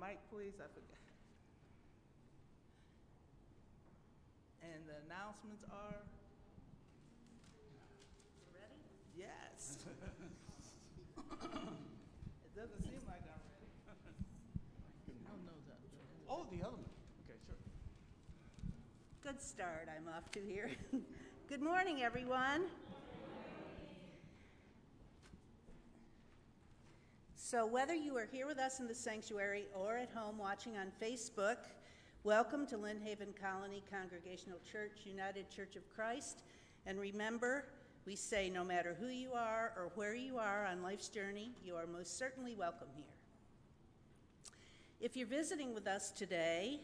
mic, please? I forgot. And the announcements are? Ready? Yes. It doesn't seem like I'm ready. I don't know that. Oh, the other one. Okay, sure. Good start I'm off to here. Good morning, everyone. So whether you are here with us in the sanctuary or at home watching on Facebook, welcome to Lynnhaven Colony Congregational Church, United Church of Christ. And remember, we say no matter who you are or where you are on life's journey, you are most certainly welcome here. If you're visiting with us today,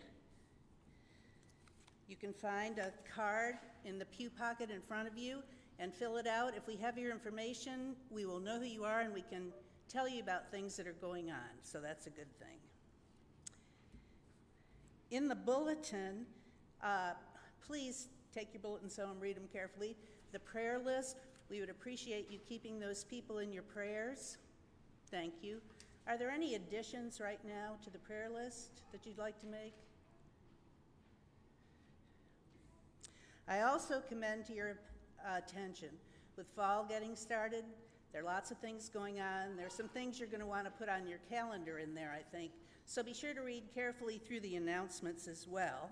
you can find a card in the pew pocket in front of you and fill it out. If we have your information, we will know who you are and we can tell you about things that are going on, so that's a good thing. In the bulletin, uh, please take your bulletins home, read them carefully. The prayer list, we would appreciate you keeping those people in your prayers. Thank you. Are there any additions right now to the prayer list that you'd like to make? I also commend to your attention, with fall getting started, there are lots of things going on. There are some things you're going to want to put on your calendar in there, I think. So be sure to read carefully through the announcements as well.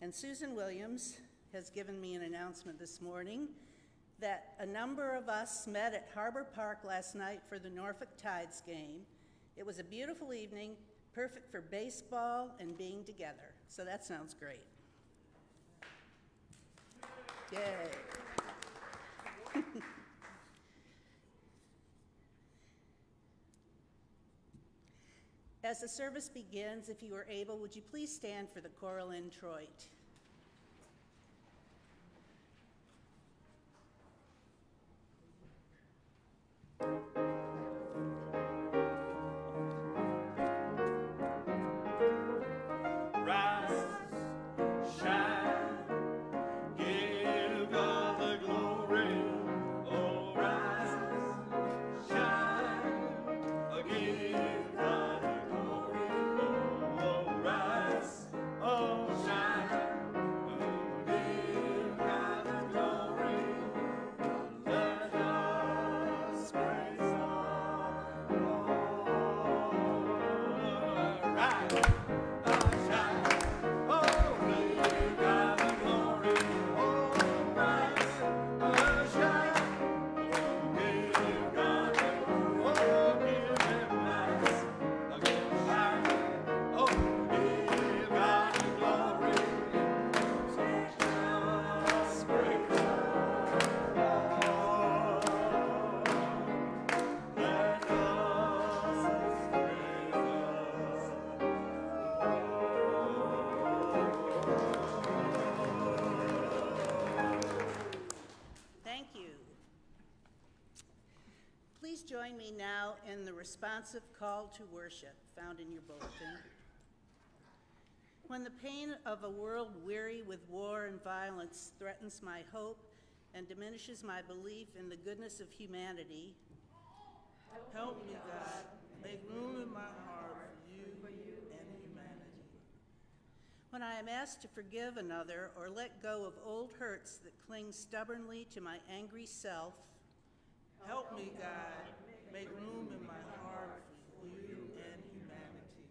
And Susan Williams has given me an announcement this morning that a number of us met at Harbor Park last night for the Norfolk Tides game. It was a beautiful evening, perfect for baseball and being together. So that sounds great. Yay. As the service begins, if you are able, would you please stand for the choral introit? Responsive call to worship found in your bulletin. When the pain of a world weary with war and violence threatens my hope and diminishes my belief in the goodness of humanity, help me, God. Make room in my heart for you and humanity. When I am asked to forgive another or let go of old hurts that cling stubbornly to my angry self, help me, God Make room in my heart for you and humanity.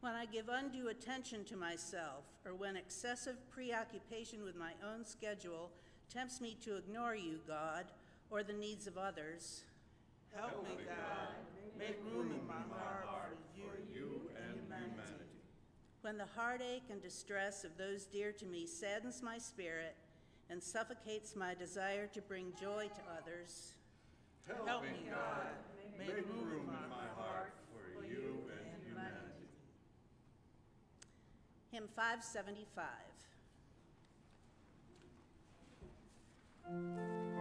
When I give undue attention to myself, or when excessive preoccupation with my own schedule tempts me to ignore you, God, or the needs of others, help me, God. Make room in my heart for you, for you and humanity. When the heartache and distress of those dear to me saddens my spirit and suffocates my desire to bring joy to others, Help, Help me, God. Make, Make room in my heart for you and humanity. Hymn 575.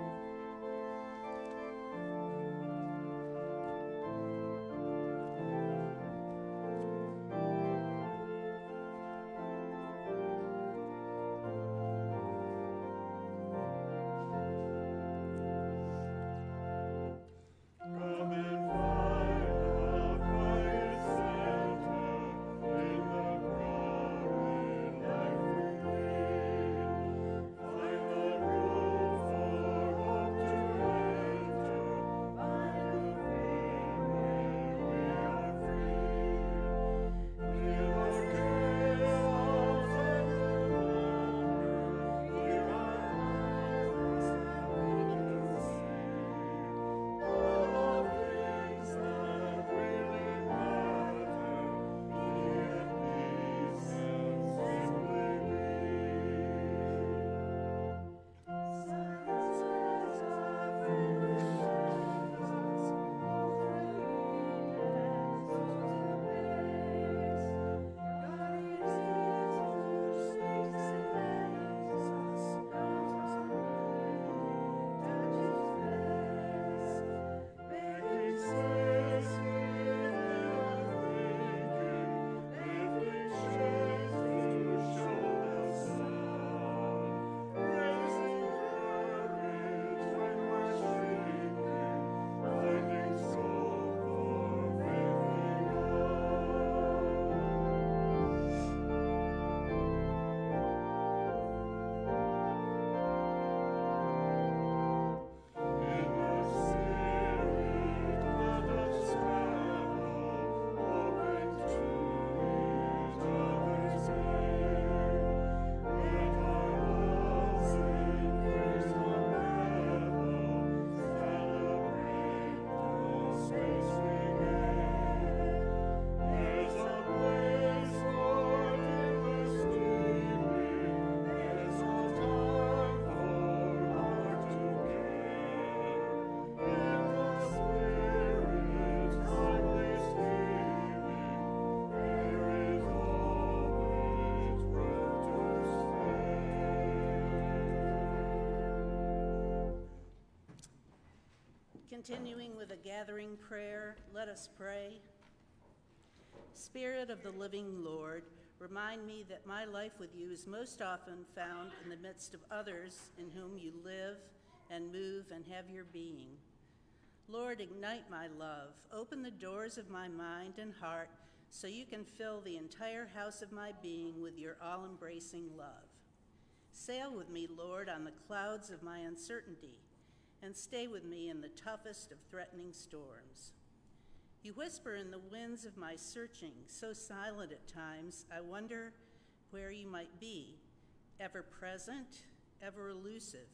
Continuing with a gathering prayer, let us pray. Spirit of the living Lord, remind me that my life with you is most often found in the midst of others in whom you live and move and have your being. Lord, ignite my love. Open the doors of my mind and heart so you can fill the entire house of my being with your all embracing love. Sail with me, Lord, on the clouds of my uncertainty, and stay with me in the toughest of threatening storms. You whisper in the winds of my searching, so silent at times, I wonder where you might be, ever present, ever elusive.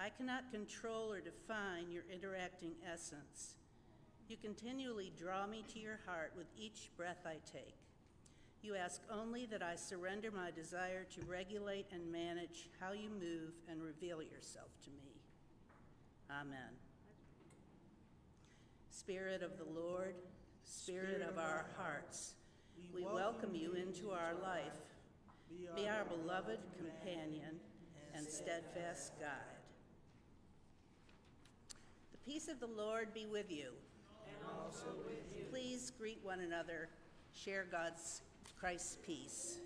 I cannot control or define your interacting essence. You continually draw me to your heart with each breath I take. You ask only that I surrender my desire to regulate and manage how you move and reveal yourself to me. Amen. Spirit of the Lord, Spirit of our hearts, we welcome you into our life. Be our beloved companion and steadfast guide. The peace of the Lord be with you. And also with you. Please greet one another. Share God's Christ's peace.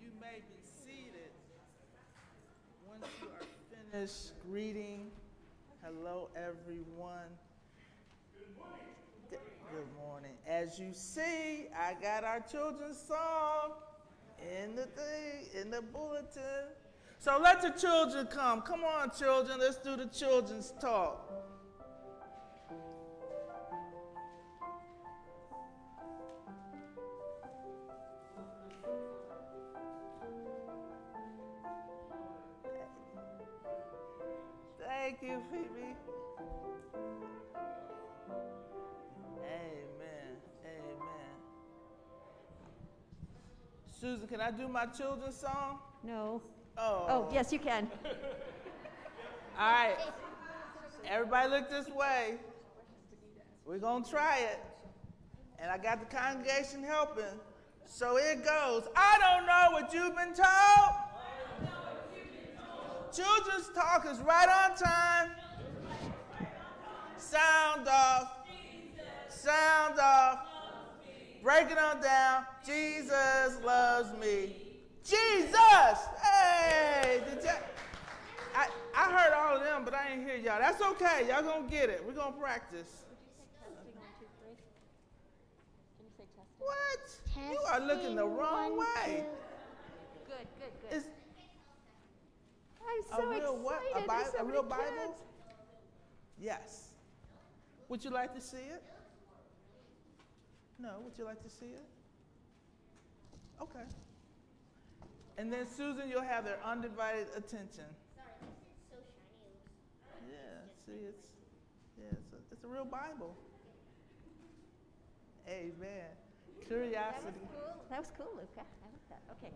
You may be seated. Once you are greeting, hello everyone. Good Good morning. As you see, I got our children's song in the thing, in the bulletin. So let the children come. Come on, children. Let's do the children's talk. Susan, can I do my children's song? No. Oh. Oh, yes, you can. All right. Everybody look this way. We're going to try it. And I got the congregation helping. So it goes. I don't know what you've been told. Children's talk is right on time. Break it on down. Jesus loves me. Jesus! Hey! Did ya- I, I heard all of them, but I ain't hear y'all. That's okay. Y'all gonna get it. We're gonna practice. What? You are looking the wrong one, way. Good, good, good. It's I'm a so real what? A. Bi- so a real Bible? kids. Yes. Would you like to see it? No. Would you like to see it? Okay. And then Susan, you'll have their undivided attention. Yeah. See, it's yeah, it's a, it's a real Bible. Amen. Curiosity. That was cool, Luca. I like that. Okay.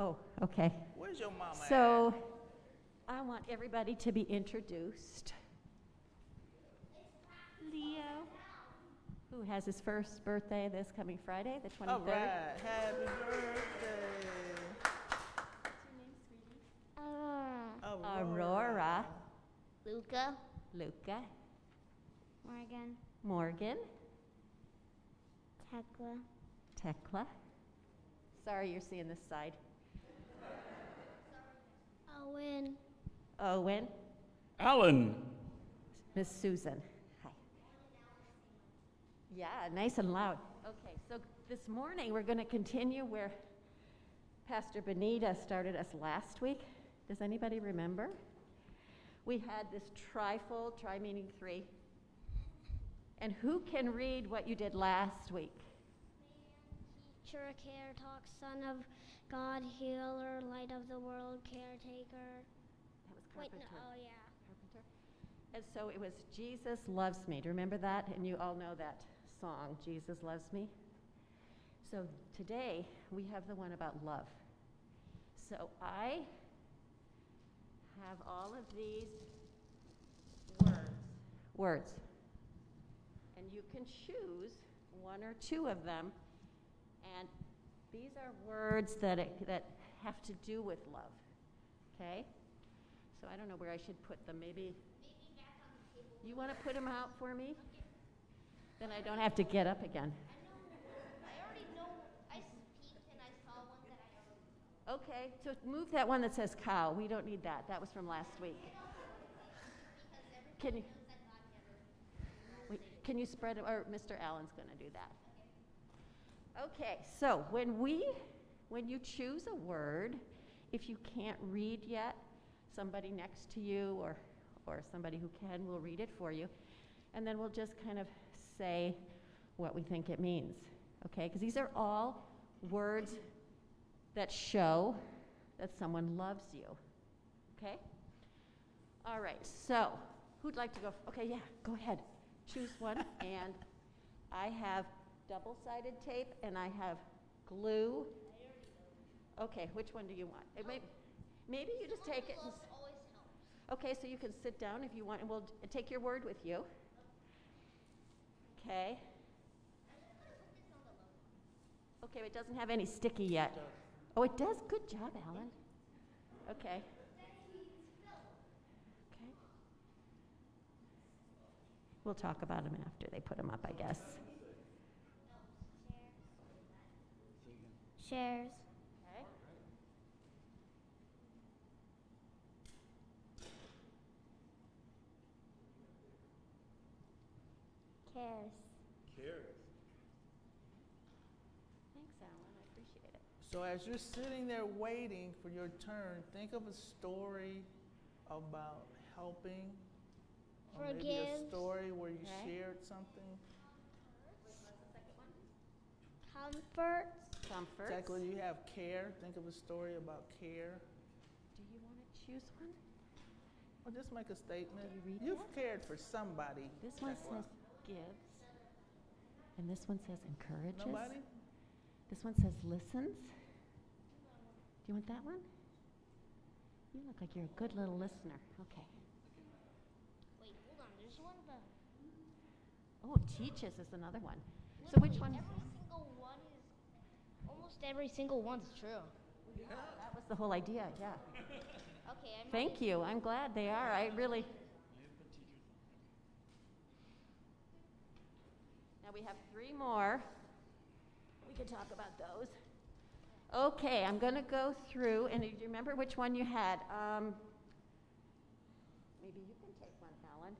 Oh, okay. Where's your mama at? So I want everybody to be introduced. Leo, who has his first birthday this coming Friday, the 23rd. All right. Happy birthday. What's your name, sweetie? Uh, Aurora. Aurora, Luca. Luca, Morgan. Morgan, Tekla. Tekla. Sorry, you're seeing this side. Owen. Owen, Alan. Miss Susan. Hi. Yeah, nice and loud. Okay, so this morning we're going to continue where Pastor Benita started us last week. Does anybody remember? We had this trifold, tri meaning three. And who can read what you did last week? Teacher, care talk, son of God, healer, light of the world, caretaker. That was Wait, no, Carpenter. oh yeah. Carpenter. And so it was Jesus Loves Me. Do you remember that? And you all know that song, Jesus Loves Me. So today, we have the one about love. So I have all of these words. Words. And you can choose one or two of them. And these are words that, it, that have to do with love. Okay? So I don't know where I should put them. Maybe. You want to put them out for me? Then I don't have to get up again. Okay, so move that one that says cow. We don't need that. That was from last week. Can you? Wait, can you spread it, or Mr. Allen's gonna do that. Okay, so when we, when you choose a word, if you can't read yet, somebody next to you or, or somebody who can will read it for you. And then we'll just kind of say what we think it means, okay? Because these are all words that show that someone loves you. Okay? All right, so who'd like to go? Okay, yeah, go ahead. Choose one. and I have double sided tape and I have glue. Okay, which one do you want? It may, maybe you just take it. And, s- Always helps. okay, so you can sit down if you want, and we'll take your word with you. Okay. Okay, it doesn't have any sticky yet. Oh, it does? Good job, Alan. Okay. Okay. We'll talk about them after they put them up, I guess. Shares. Cares. Thanks, Alan. I appreciate it. So as you're sitting there waiting for your turn, think of a story about helping. Or maybe a story where you Okay. shared something. Comfort. Comfort. Jacqueline, you have care. Think of a story about care. Do you want to choose one? Or just make a statement. You You've that? cared for somebody. This one says gives, and this one says encourages. Nobody? This one says listens. Do you want that one? You look like you're a good little listener. Okay. Wait, hold on. There's one that. Oh, teaches is another one. So which one? Every single one is. Almost every single one's true. That was the whole idea, yeah. Okay, I'm. Thank you. I'm glad they are. I really. Now we have three more. We can talk about those. Okay, I'm going to go through, and do you remember which one you had? Um, maybe you can take one, Alan.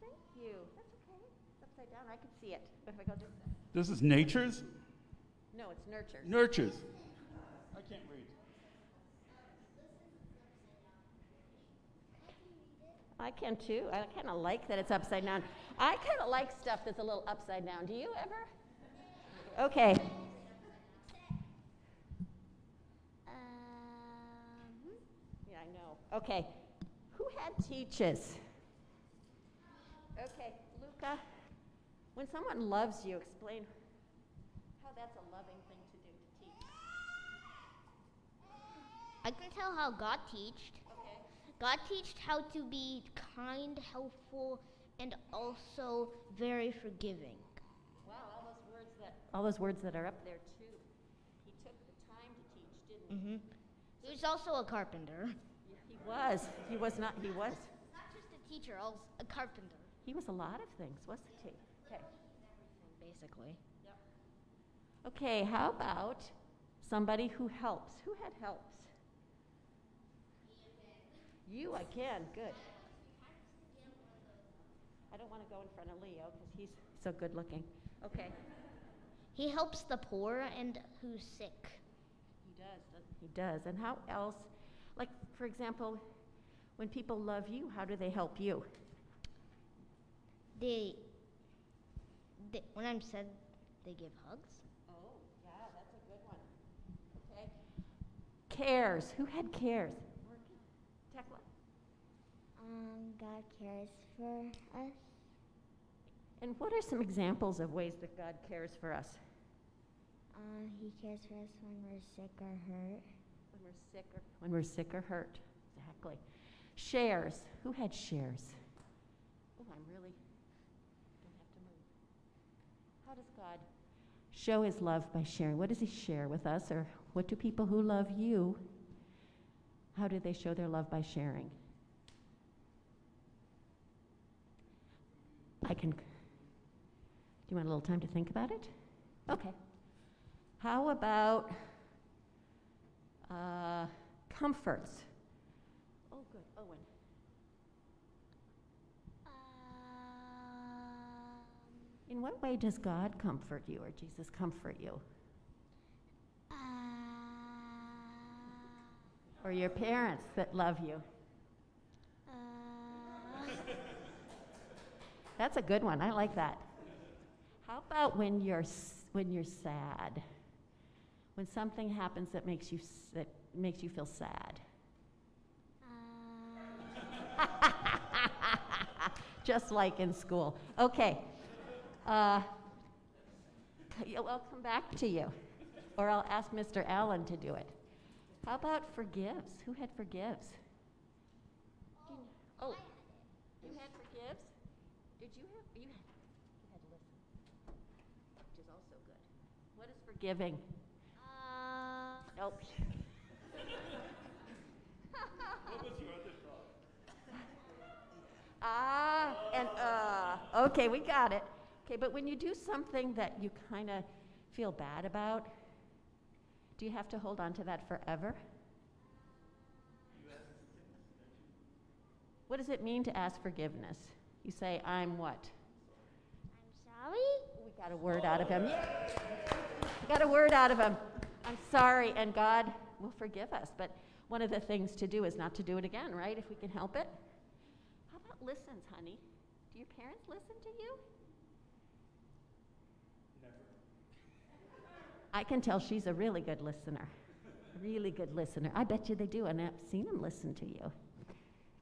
Thank you. That's okay. It's upside down. I can see it. But if I go this way. This is nature's? No, it's nurture. Nurtures. I can't read. I can too. I kind of like that it's upside down. I kind of like stuff that's a little upside down. Do you ever? Okay. Um. Yeah, I know. Okay. Who had teaches? Okay, Luca. When someone loves you, explain how that's a loving thing to do to teach. I can tell how God teached. Okay. God teached how to be kind, helpful, and also very forgiving. Wow, all those words that all those words that are up there too. He took the time to teach, didn't he? Mm-hmm. He was also a carpenter. He was. He was not. He was. Not just a teacher, also a carpenter, He was a lot of things, wasn't he? Okay. basically. Okay, how about somebody who helps? Who had helps? You, I can. Good. I don't want to go in front of Leo because he's so good looking. Okay. He helps the poor and who's sick. He does. He does. And how else? Like, for example, when people love you, how do they help you? They, they when I'm sad, they give hugs. Oh, yeah, that's a good one. Okay. Cares. Who had cares? Tekla. Um, God cares for us. And what are some examples of ways that God cares for us? Uh, he cares for us when we're sick or hurt. When we're sick or when we're sick or hurt. Exactly. Shares. Who had shares? Oh, I'm really don't have to move. How does God show his love by sharing? What does he share with us or what do people who love you how do they show their love by sharing? I can Do you want a little time to think about it? Okay. How about uh, comforts? Oh, good. Owen. Um, In what way does God comfort you or Jesus comfort you? uh, Or your parents that love you? That's a good one. I like that. How about when you're when you're sad? When something happens that makes you that makes you feel sad. uh, Just like in school. Okay. Uh, c- I'll come back to you, or I'll ask Mr. Allen to do it. How about forgives? Who had forgives? Do you- Oh, you had forgives? Did you have, you had, you had listen, which is also good. What is forgiving? uh, Nope. What was your other thought? Ah, and uh. Okay, we got it. Okay, but when you do something that you kind of feel bad about, do you have to hold on to that forever? What does it mean to ask forgiveness? You say, I'm what? I'm sorry. Got a word out of him. Yeah. Got a word out of him. I'm sorry, and God will forgive us. But one of the things to do is not to do it again, right? If we can help it. How about listens, honey? Do your parents listen to you? Never. I can tell she's a really good listener. Really good listener. I bet you they do, and I've seen them listen to you.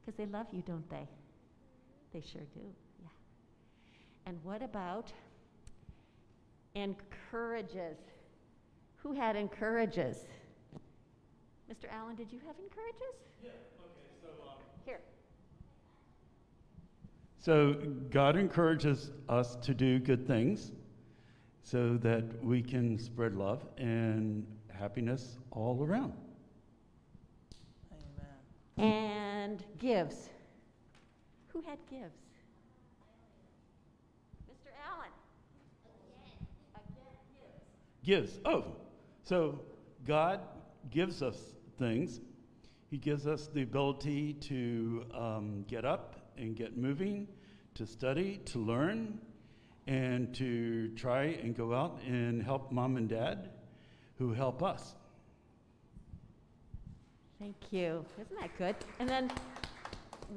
Because they love you, don't they? They sure do, yeah. And what about encourages? Who had encourages? Mr. Allen, did you have encourages? Yeah, okay, so. Um, Here. So God encourages us to do good things so that we can spread love and happiness all around. Amen. And gives. Who had gives? Mr. Allen. Again, gives. Oh, so God gives us things. He gives us the ability to um, get up and get moving, to study, to learn, and to try and go out and help mom and dad who help us. Thank you. Isn't that good? And then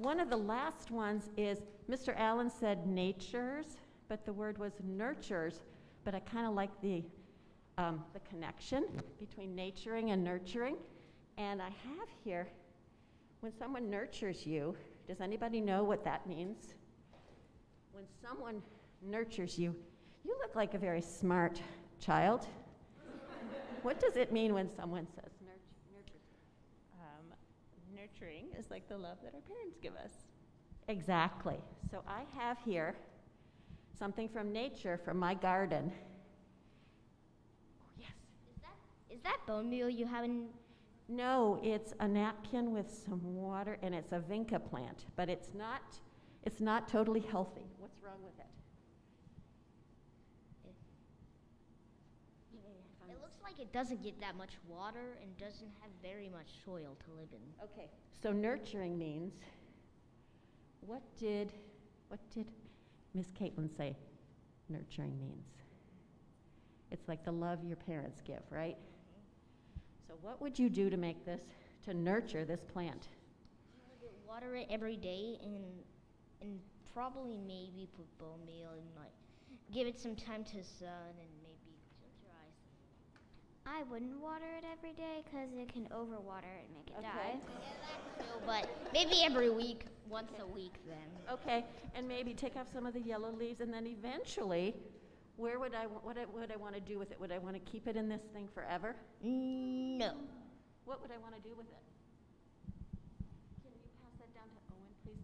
one of the last ones is Mr. Allen said natures, but the word was nurtures. But I kind of like the um, the connection between naturing and nurturing. And I have here when someone nurtures you. Does anybody know what that means? When someone nurtures you, you look like a very smart child. what does it mean when someone says nurt- nurtures? Um, nurturing is like the love that our parents give us. Exactly. So I have here something from nature from my garden. Yes. Is that bone meal you have in? No, it's a napkin with some water and it's a vinca plant, but it's not it's not totally healthy. What's wrong with it? It looks like it doesn't get that much water and doesn't have very much soil to live in. Okay. So nurturing means what did what did Miss Caitlin say nurturing means? It's like the love your parents give, right? So what would you do to make this to nurture this plant? Water it every day and and probably maybe put bone meal and like give it some time to sun and maybe some dry. I wouldn't water it every day because it can overwater and make it Okay. die. So, but maybe every week, once a week then. Okay, and maybe take off some of the yellow leaves and then eventually Where would I, wa- what I, would I want to do with it? Would I want to keep it in this thing forever? No. What would I want to do with it? Can you pass that down to Owen, please?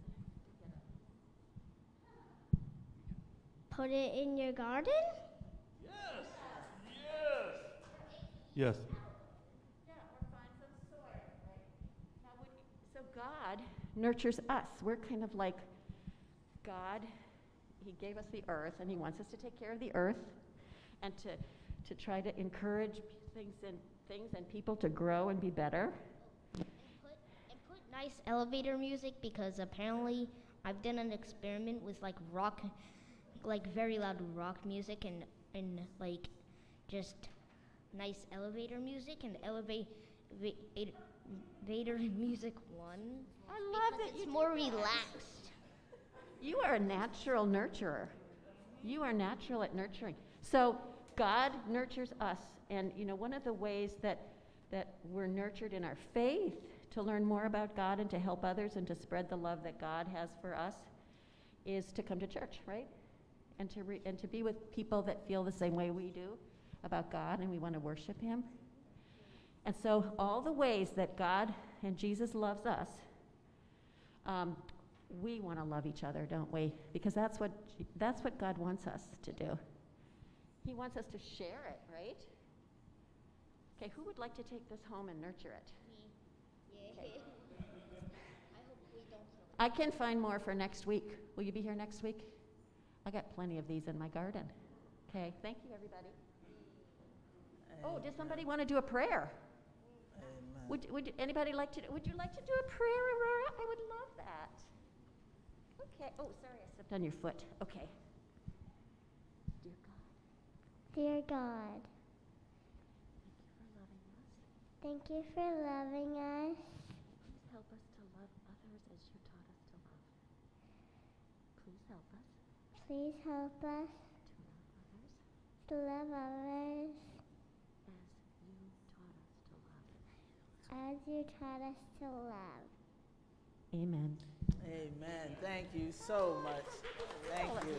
To. Put it in your garden? Yes. Yeah, or find some soil, right? Now, would so God nurtures us. We're kind of like God. He gave us the earth, and He wants us to take care of the earth, and to to try to encourage things and things and people to grow and be better. Put, and put nice elevator music because apparently I've done an experiment with like rock, like very loud rock music and and like just nice elevator music and elevator elevator music one. I love that it's do more that. relaxed. You are a natural nurturer. You are natural at nurturing. So God nurtures us, and you know one of the ways that that we're nurtured in our faith to learn more about God and to help others and to spread the love that God has for us is to come to church, right? And to re- and to be with people that feel the same way we do about God and we want to worship Him. And so all the ways that God and Jesus loves us, um, we want to love each other, don't we? Because that's what, that's what God wants us to do. He wants us to share it, right? Okay, who would like to take this home and nurture it? Yeah. I hope we don't. I can find more for next week. Will you be here next week? I got plenty of these in my garden. Okay, thank you, everybody. Oh, does somebody uh, want to do a prayer? Amen. Uh, would, would anybody like to, would you like to do a prayer, Aurora? I would love that. Okay, oh, sorry, I stepped on your foot. Okay. Dear God, Dear God, thank you for loving us. thank you for loving us. Please help us to love others as you taught us to love. Please help us Please help us to love others to love others as you taught us to love. as you taught us to love. Amen. Amen. Thank you so much. Thank you.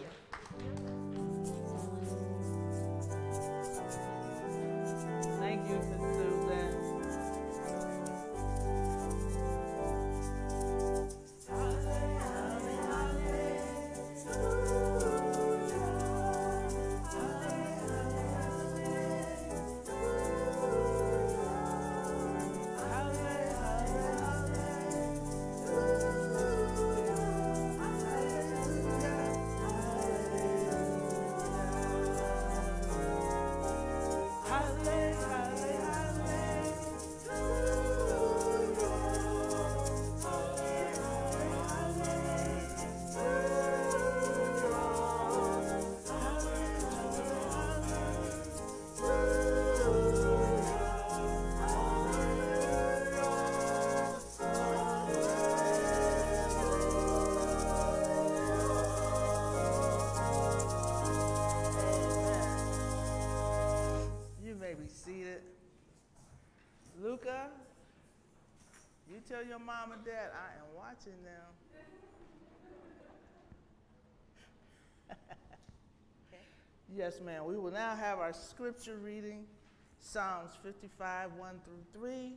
Thank you, Miss your mom and dad I am watching them. Yes, ma'am. We will now have our scripture reading Psalms 55, 1 through 3.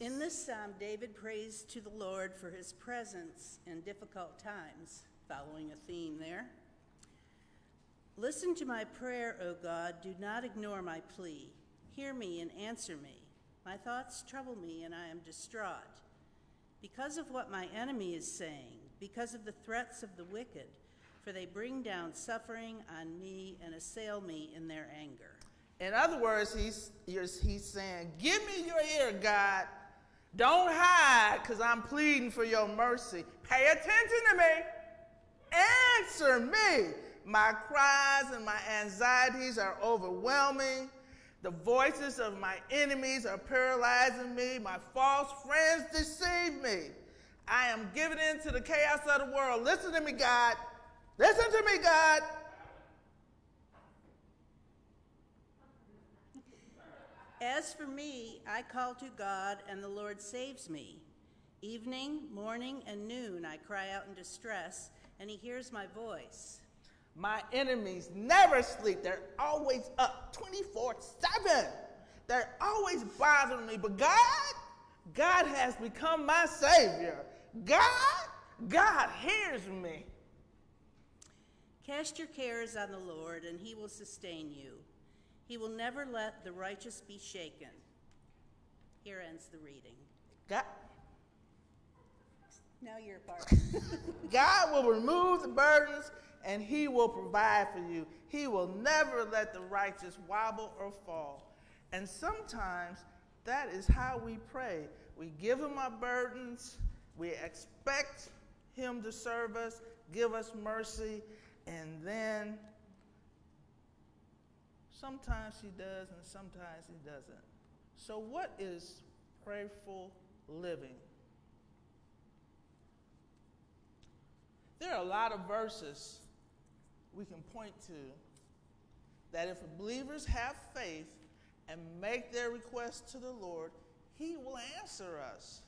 In this psalm, David prays to the Lord for his presence in difficult times, following a theme there. Listen to my prayer, O God. Do not ignore my plea. Hear me and answer me. My thoughts trouble me, and I am distraught. Because of what my enemy is saying, because of the threats of the wicked, for they bring down suffering on me and assail me in their anger. In other words, he's, he's saying, Give me your ear, God. Don't hide, because I'm pleading for your mercy. Pay attention to me. Answer me. My cries and my anxieties are overwhelming. The voices of my enemies are paralyzing me. My false friends deceive me. I am giving in to the chaos of the world. Listen to me, God. Listen to me, God. As for me, I call to God, and the Lord saves me. Evening, morning, and noon I cry out in distress, and he hears my voice. My enemies never sleep. They're always up 24 7. They're always bothering me. But God, God has become my Savior. God, God hears me. Cast your cares on the Lord, and he will sustain you. He will never let the righteous be shaken. Here ends the reading. God, Now your part. God will remove the burdens and he will provide for you. He will never let the righteous wobble or fall. And sometimes that is how we pray. We give him our burdens, we expect him to serve us, give us mercy, and then sometimes he does and sometimes he doesn't. So, what is prayerful living? There are a lot of verses we can point to that if believers have faith and make their request to the Lord, He will answer us.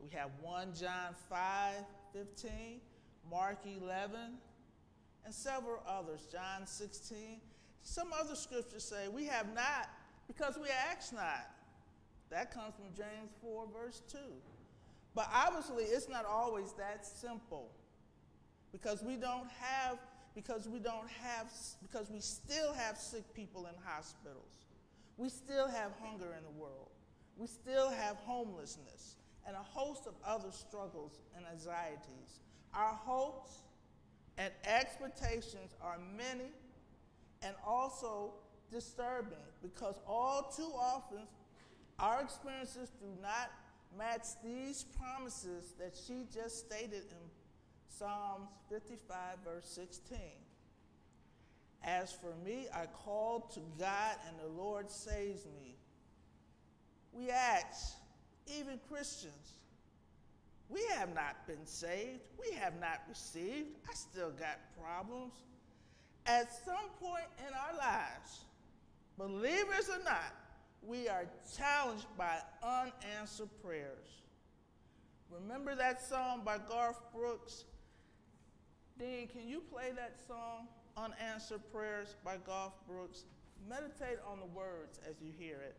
We have 1 John 5 15, Mark 11, and several others, John 16. Some other scriptures say, We have not because we ask not. That comes from James 4, verse 2. But obviously, it's not always that simple because we don't have because we don't have because we still have sick people in hospitals. We still have hunger in the world. We still have homelessness and a host of other struggles and anxieties. Our hopes and expectations are many and also disturbing because all too often our experiences do not match these promises that she just stated in Psalms 55, verse 16. As for me, I called to God, and the Lord saves me. We ask, even Christians, we have not been saved. We have not received. I still got problems. At some point in our lives, believers or not, we are challenged by unanswered prayers. Remember that song by Garth Brooks? Dean, can you play that song, Unanswered Prayers by Garth Brooks? Meditate on the words as you hear it.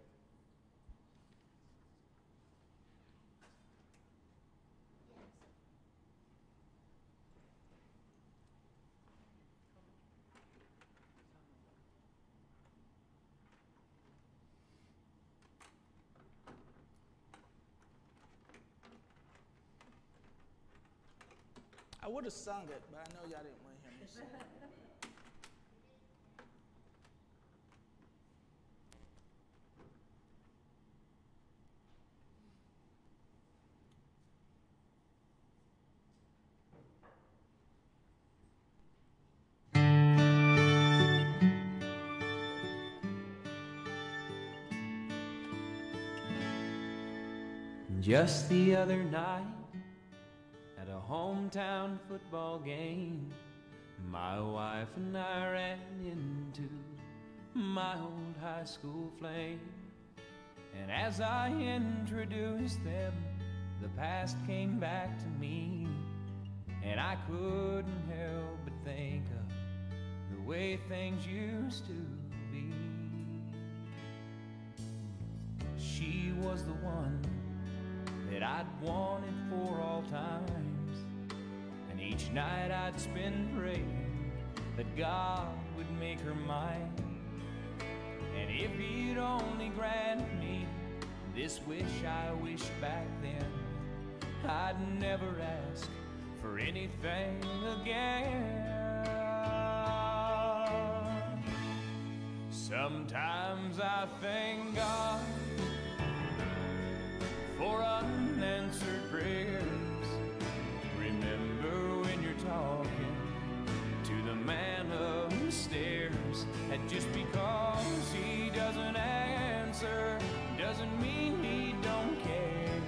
I would have sung it, but I know y'all didn't want to hear me sing. Just the other night hometown football game, my wife and I ran into my old high school flame. And as I introduced them, the past came back to me, and I couldn't help but think of the way things used to be. She was the one that I'd wanted for all times. Each night I'd spend praying that God would make her mine. And if He'd only grant me this wish I wished back then, I'd never ask for anything again. Sometimes I thank God for unanswered prayers. Talking to the man upstairs, and just because he doesn't answer doesn't mean he don't care.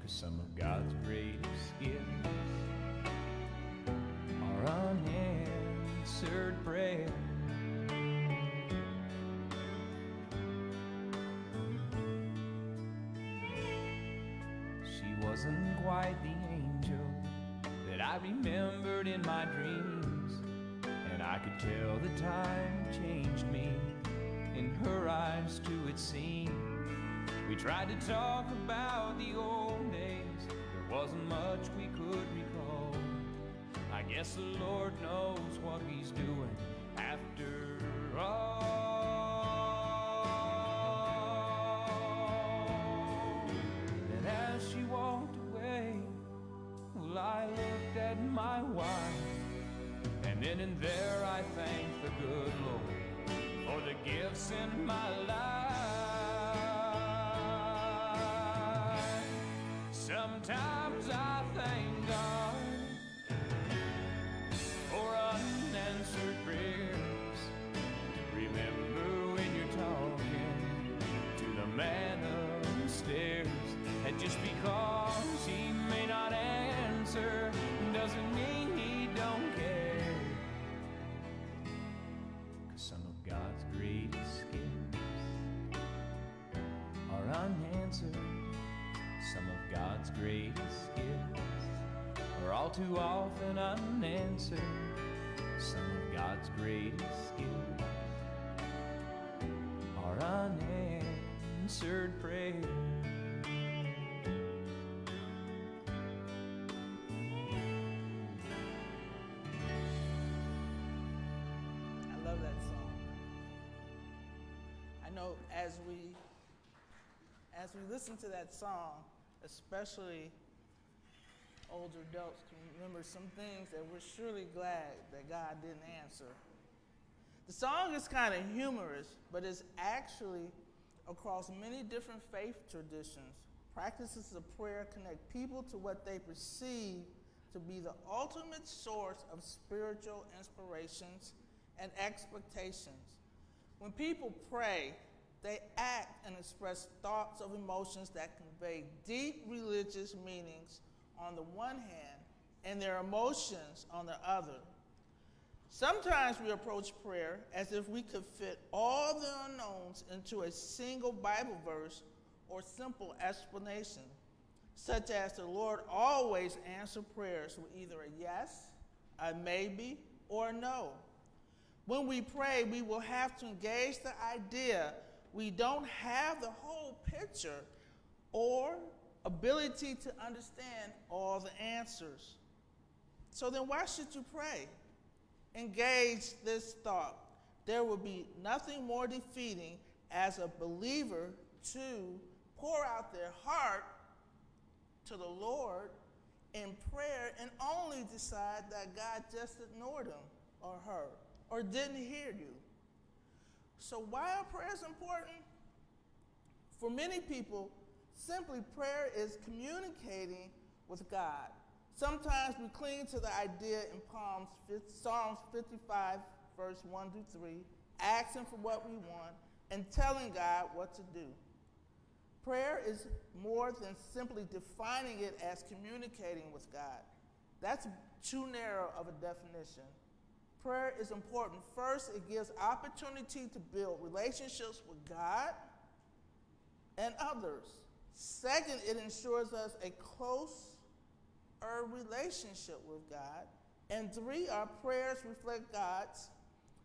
Cause some of God's greatest gifts are unanswered prayers. She wasn't quite the I remembered in my dreams. And I could tell the time changed me. In her eyes, too, it seemed. We tried to talk about the old days. There wasn't much we could recall. I guess the Lord knows what He's doing after all. And as she walked I looked at my wife. And then and there I thanked the good Lord for the gifts in my life. Sometimes I thank God for unanswered prayers. Remember when you're talking to the man upstairs, and just because God's greatest gifts are all too often unanswered. Some of God's greatest gifts are unanswered prayers. I love that song. I know as we as we listen to that song, especially older adults can remember some things that we're surely glad that God didn't answer. The song is kind of humorous, but it's actually across many different faith traditions. Practices of prayer connect people to what they perceive to be the ultimate source of spiritual inspirations and expectations. When people pray, they act and express thoughts of emotions that convey deep religious meanings on the one hand and their emotions on the other. Sometimes we approach prayer as if we could fit all the unknowns into a single Bible verse or simple explanation, such as the Lord always answers prayers with either a yes, a maybe, or a no. When we pray, we will have to engage the idea we don't have the whole picture or ability to understand all the answers. So then, why should you pray? Engage this thought. There will be nothing more defeating as a believer to pour out their heart to the Lord in prayer and only decide that God just ignored him or her or didn't hear you. So, why are prayers important? For many people, simply prayer is communicating with God. Sometimes we cling to the idea in Psalms, Psalms 55, verse 1 through 3, asking for what we want and telling God what to do. Prayer is more than simply defining it as communicating with God. That's too narrow of a definition. Prayer is important. First, it gives opportunity to build relationships with God and others. Second, it ensures us a closer relationship with God. And three, our prayers reflect God's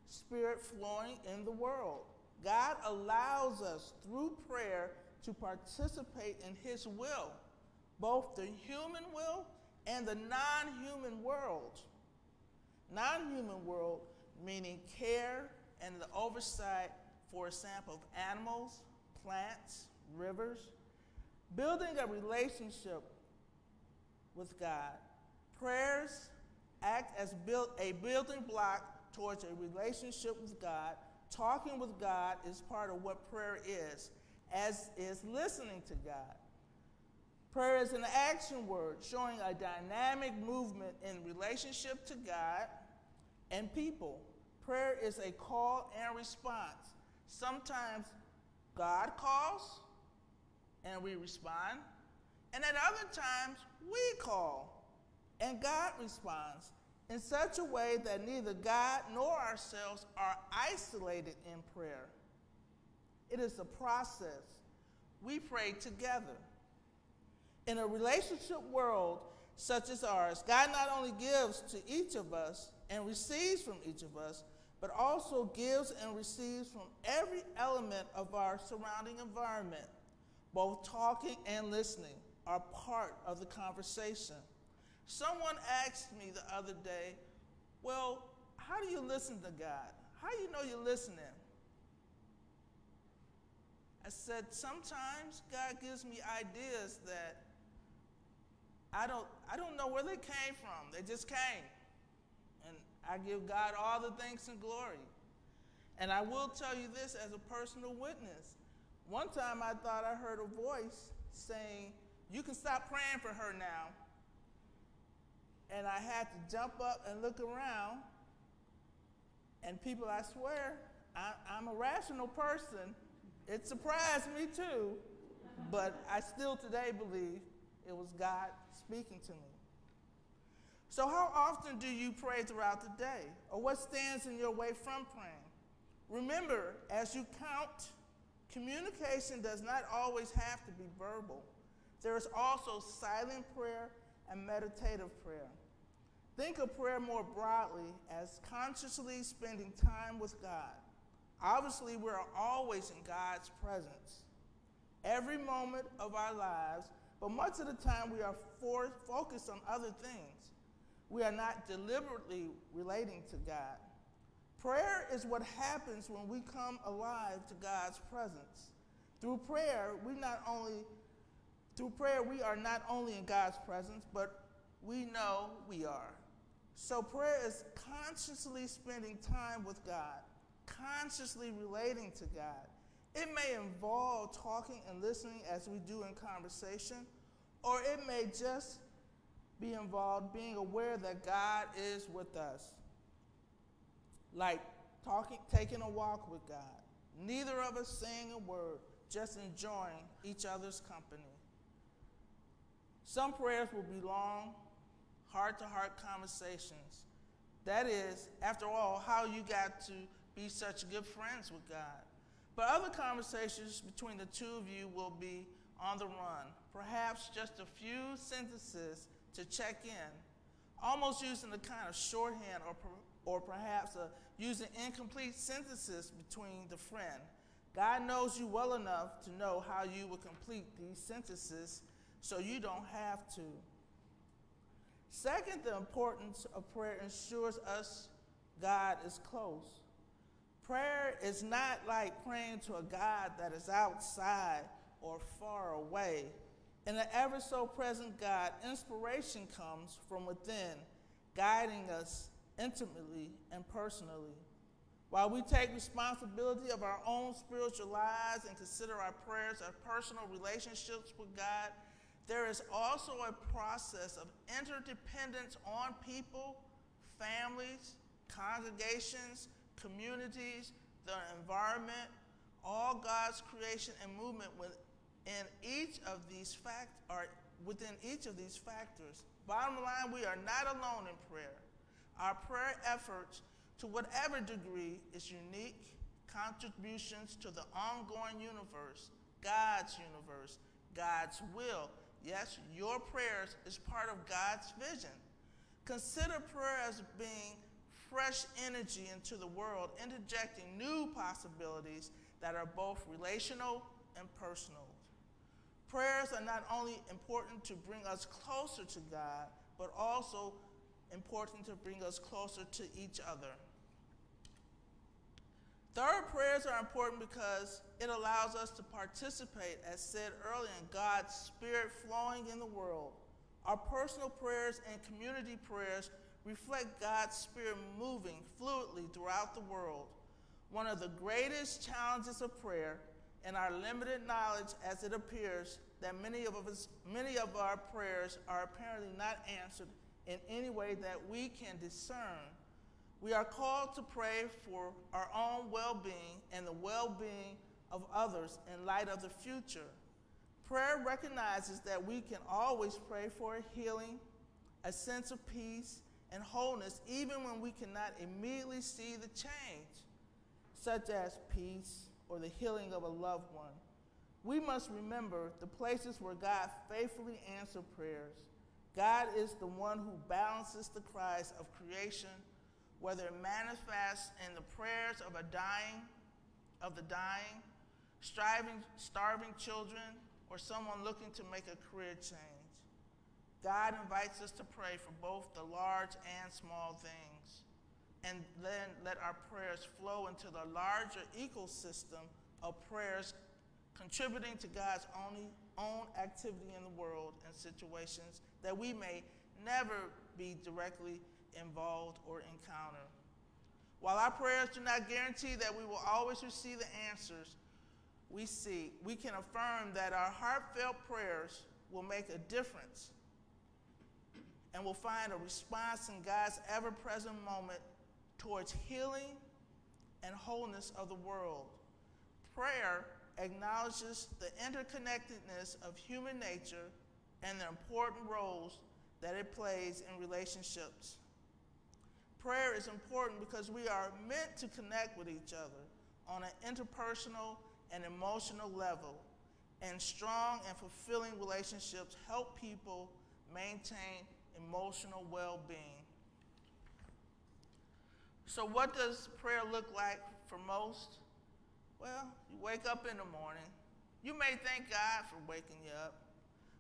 spirit flowing in the world. God allows us through prayer to participate in His will, both the human will and the non human world. Non human world meaning care and the oversight, for example, of animals, plants, rivers, building a relationship with God. Prayers act as build, a building block towards a relationship with God. Talking with God is part of what prayer is, as is listening to God. Prayer is an action word showing a dynamic movement in relationship to God and people. Prayer is a call and response. Sometimes God calls and we respond, and at other times we call and God responds in such a way that neither God nor ourselves are isolated in prayer. It is a process. We pray together. In a relationship world such as ours, God not only gives to each of us and receives from each of us, but also gives and receives from every element of our surrounding environment. Both talking and listening are part of the conversation. Someone asked me the other day, Well, how do you listen to God? How do you know you're listening? I said, Sometimes God gives me ideas that I don't, I don't know where they came from. They just came. And I give God all the thanks and glory. And I will tell you this as a personal witness. One time I thought I heard a voice saying, You can stop praying for her now. And I had to jump up and look around. And people, I swear, I, I'm a rational person. It surprised me too, but I still today believe it was God speaking to me. So, how often do you pray throughout the day? Or what stands in your way from praying? Remember, as you count, communication does not always have to be verbal. There is also silent prayer and meditative prayer. Think of prayer more broadly as consciously spending time with God. Obviously, we're always in God's presence every moment of our lives, but much of the time we are focused on other things. We are not deliberately relating to God. Prayer is what happens when we come alive to God's presence. Through prayer, we not only through prayer we are not only in God's presence, but we know we are. So prayer is consciously spending time with God, consciously relating to God. It may involve talking and listening as we do in conversation, or it may just be involved being aware that God is with us. Like talking, taking a walk with God. Neither of us saying a word, just enjoying each other's company. Some prayers will be long, heart to heart conversations. That is, after all, how you got to be such good friends with God. But other conversations between the two of you will be on the run, perhaps just a few sentences to check in, almost using the kind of shorthand or, or perhaps a, using incomplete sentences between the friend. God knows you well enough to know how you will complete these sentences so you don't have to. Second, the importance of prayer ensures us God is close. Prayer is not like praying to a God that is outside or far away. In the ever so present God, inspiration comes from within, guiding us intimately and personally. While we take responsibility of our own spiritual lives and consider our prayers our personal relationships with God, there is also a process of interdependence on people, families, congregations, communities, the environment, all God's creation and movement within each of these fact are within each of these factors. Bottom line, we are not alone in prayer. Our prayer efforts, to whatever degree, is unique contributions to the ongoing universe, God's universe, God's will. Yes, your prayers is part of God's vision. Consider prayer as being fresh energy into the world, interjecting new possibilities that are both relational and personal. Prayers are not only important to bring us closer to God, but also important to bring us closer to each other. Third, prayers are important because it allows us to participate, as said earlier, in God's Spirit flowing in the world. Our personal prayers and community prayers reflect God's Spirit moving fluidly throughout the world. One of the greatest challenges of prayer and our limited knowledge as it appears that many of, us, many of our prayers are apparently not answered in any way that we can discern. We are called to pray for our own well being and the well being of others in light of the future. Prayer recognizes that we can always pray for a healing, a sense of peace, and wholeness, even when we cannot immediately see the change, such as peace or the healing of a loved one. we must remember the places where God faithfully answered prayers. God is the one who balances the cries of creation, whether it manifests in the prayers of a dying, of the dying, striving, starving children, or someone looking to make a career change. God invites us to pray for both the large and small things, and then let our prayers flow into the larger ecosystem of prayers contributing to God's only, own activity in the world and situations that we may never be directly involved or encounter. While our prayers do not guarantee that we will always receive the answers we seek, we can affirm that our heartfelt prayers will make a difference and will find a response in God's ever present moment towards healing and wholeness of the world. Prayer acknowledges the interconnectedness of human nature and the important roles that it plays in relationships. Prayer is important because we are meant to connect with each other on an interpersonal and emotional level, and strong and fulfilling relationships help people maintain emotional well being. So, what does prayer look like for most? Well, you wake up in the morning. You may thank God for waking you up,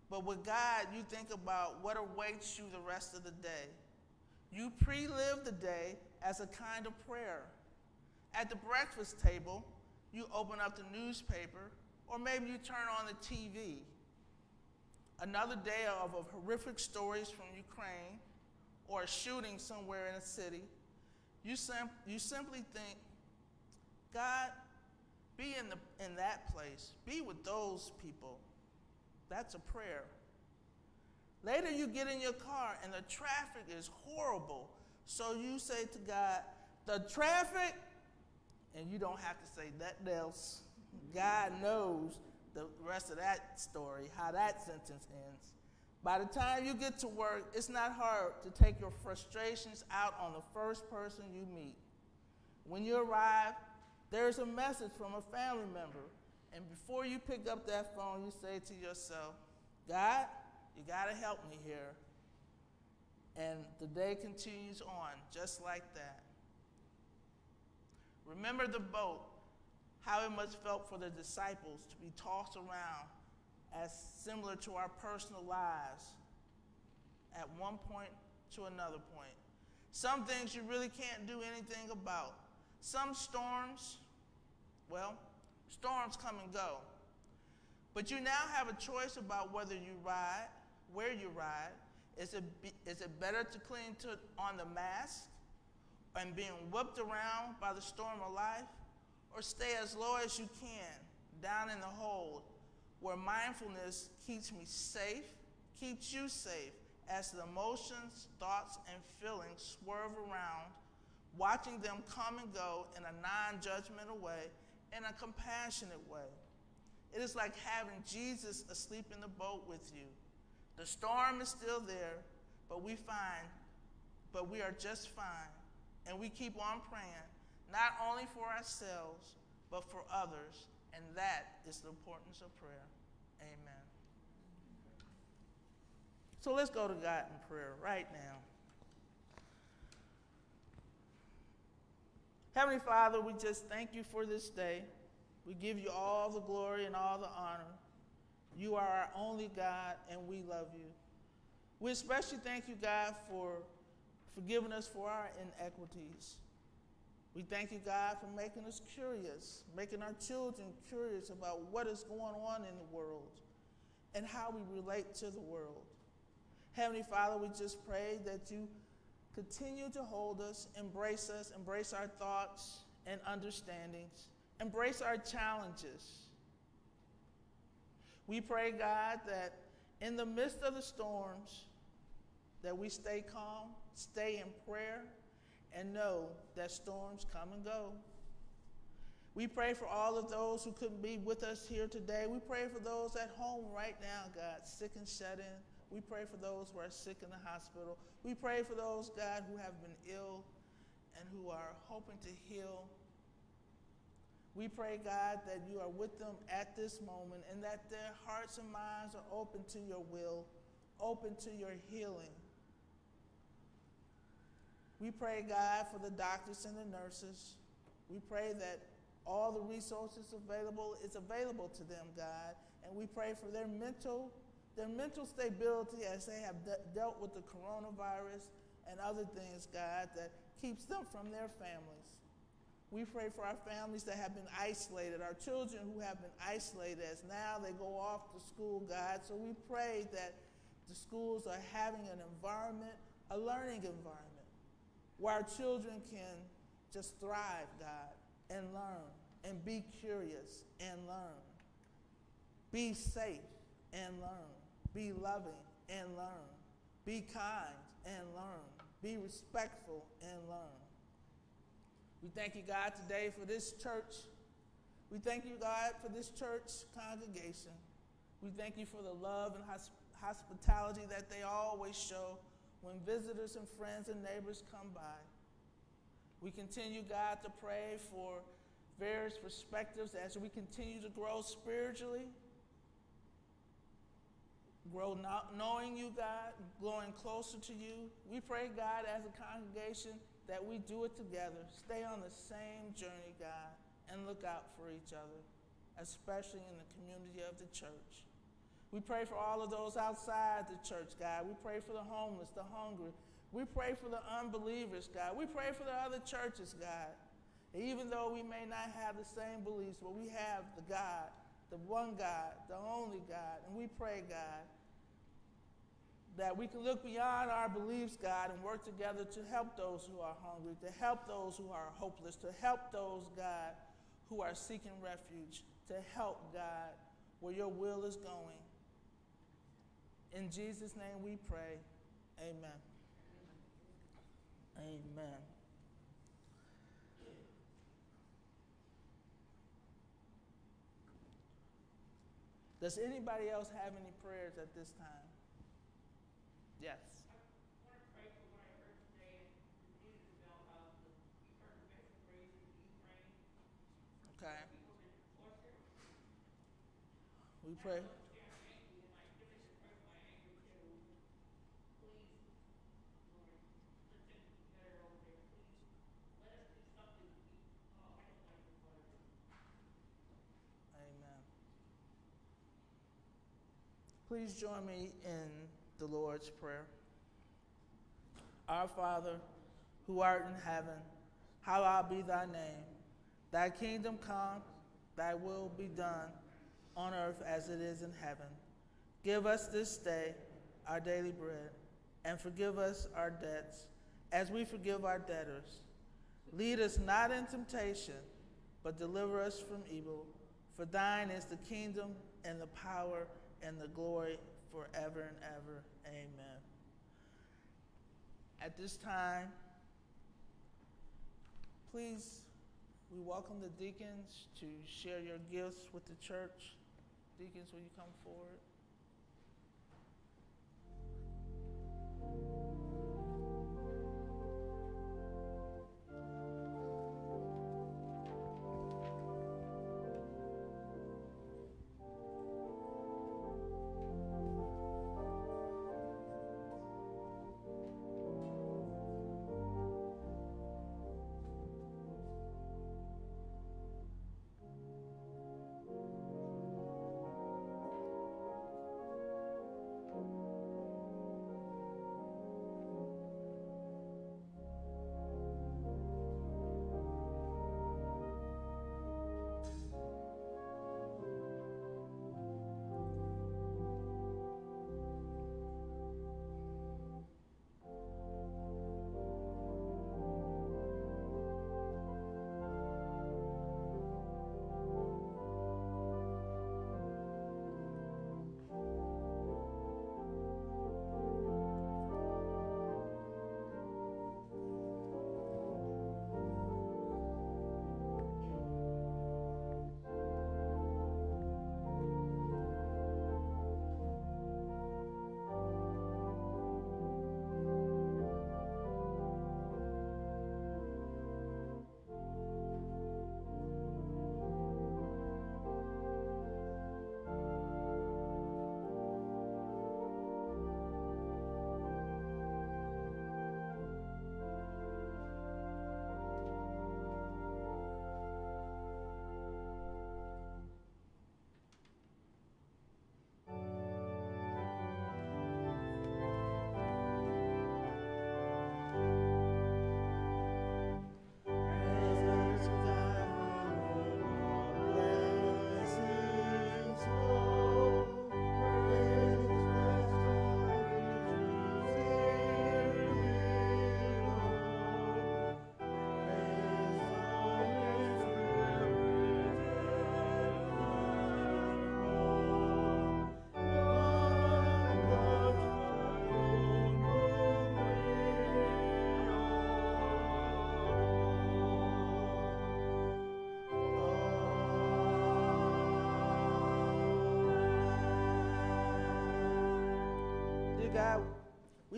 but with God, you think about what awaits you the rest of the day. You pre live the day as a kind of prayer. At the breakfast table, you open up the newspaper, or maybe you turn on the TV. Another day of, of horrific stories from Ukraine or a shooting somewhere in a city. You, sim- you simply think, God, be in, the, in that place. Be with those people. That's a prayer. Later, you get in your car and the traffic is horrible. So you say to God, The traffic, and you don't have to say nothing else. God knows the rest of that story, how that sentence ends. By the time you get to work, it's not hard to take your frustrations out on the first person you meet. When you arrive, there's a message from a family member. And before you pick up that phone, you say to yourself, God, you got to help me here. And the day continues on just like that. Remember the boat, how it must felt for the disciples to be tossed around as similar to our personal lives at one point to another point. Some things you really can't do anything about. Some storms, well, storms come and go. But you now have a choice about whether you ride, where you ride. Is it, be, is it better to cling to on the mast and being whipped around by the storm of life, or stay as low as you can down in the hold where mindfulness keeps me safe, keeps you safe as the emotions, thoughts, and feelings swerve around, watching them come and go in a non judgmental way, in a compassionate way. It is like having Jesus asleep in the boat with you. The storm is still there, but we find, but we are just fine. And we keep on praying, not only for ourselves, but for others and that is the importance of prayer. Amen. So let's go to God in prayer right now. Heavenly Father, we just thank you for this day. We give you all the glory and all the honor. You are our only God, and we love you. We especially thank you, God, for forgiving us for our inequities. We thank you, God, for making us curious, making our children curious about what is going on in the world and how we relate to the world. Heavenly Father, we just pray that you continue to hold us, embrace us, embrace our thoughts and understandings, embrace our challenges. We pray, God, that in the midst of the storms, that we stay calm, stay in prayer, and know that storms come and go. We pray for all of those who couldn't be with us here today. We pray for those at home right now, God, sick and shut in. We pray for those who are sick in the hospital. We pray for those, God, who have been ill and who are hoping to heal. We pray, God, that you are with them at this moment and that their hearts and minds are open to your will, open to your healing. We pray, God, for the doctors and the nurses. We pray that all the resources available is available to them, God, and we pray for their mental their mental stability as they have de- dealt with the coronavirus and other things, God, that keeps them from their families. We pray for our families that have been isolated, our children who have been isolated as now they go off to school, God. So we pray that the schools are having an environment, a learning environment, where our children can just thrive, God, and learn, and be curious and learn, be safe and learn, be loving and learn, be kind and learn, be respectful and learn. We thank you, God, today for this church. We thank you, God, for this church congregation. We thank you for the love and hosp- hospitality that they always show when visitors and friends and neighbors come by. We continue, God, to pray for various perspectives as we continue to grow spiritually, grow not knowing you, God, growing closer to you. We pray, God, as a congregation, that we do it together, stay on the same journey, God, and look out for each other, especially in the community of the church. We pray for all of those outside the church, God. We pray for the homeless, the hungry. We pray for the unbelievers, God. We pray for the other churches, God. Even though we may not have the same beliefs, but we have the God, the one God, the only God. And we pray, God, that we can look beyond our beliefs, God, and work together to help those who are hungry, to help those who are hopeless, to help those, God, who are seeking refuge, to help, God, where your will is going. In Jesus' name we pray. Amen. Amen. Does anybody else have any prayers at this time? Yes. Okay. We pray. Amen. Please join me in the Lord's Prayer. Our Father, who art in heaven, hallowed be thy name. Thy kingdom come, thy will be done on earth as it is in heaven. Give us this day our daily bread, and forgive us our debts as we forgive our debtors. Lead us not in temptation, but deliver us from evil. For thine is the kingdom and the power and the glory forever and ever. Amen. At this time, please, we welcome the deacons to share your gifts with the church. Deacons, will you come forward?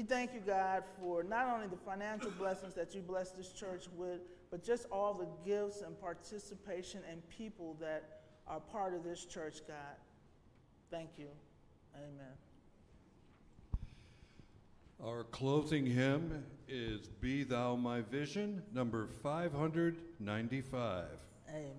We thank you, God, for not only the financial blessings that you bless this church with, but just all the gifts and participation and people that are part of this church, God. Thank you. Amen. Our closing hymn is Be Thou My Vision, number 595. Amen. Amen.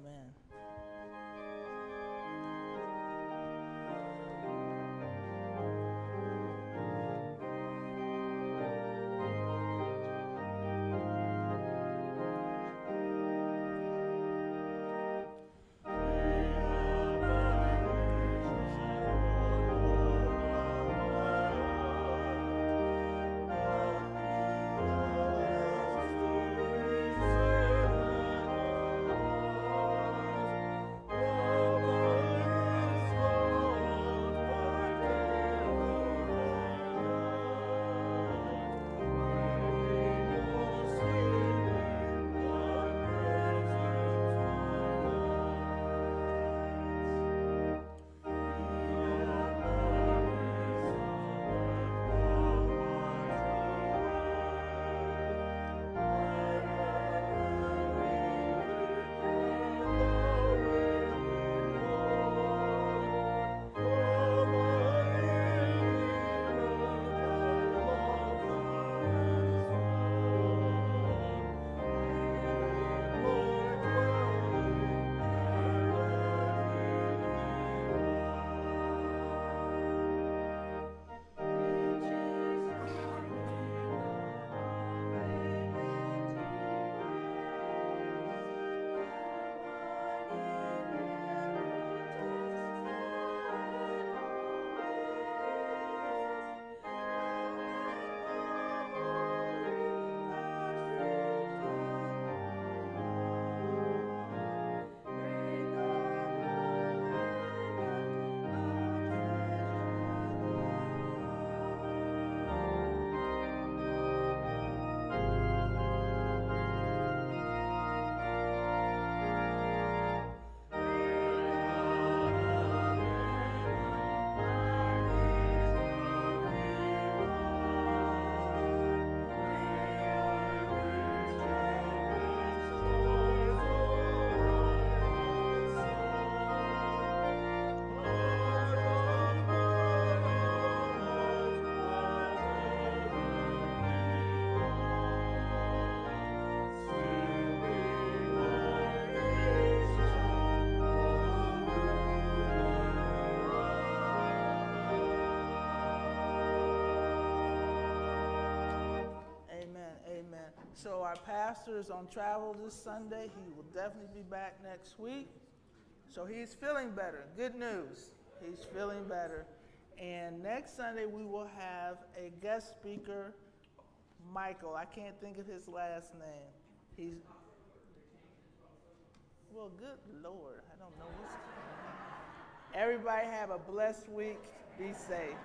So our pastor is on travel this Sunday. He will definitely be back next week. So he's feeling better. Good news. He's feeling better. And next Sunday we will have a guest speaker, Michael. I can't think of his last name. He's well, good Lord. I don't know what's Everybody have a blessed week. Be safe.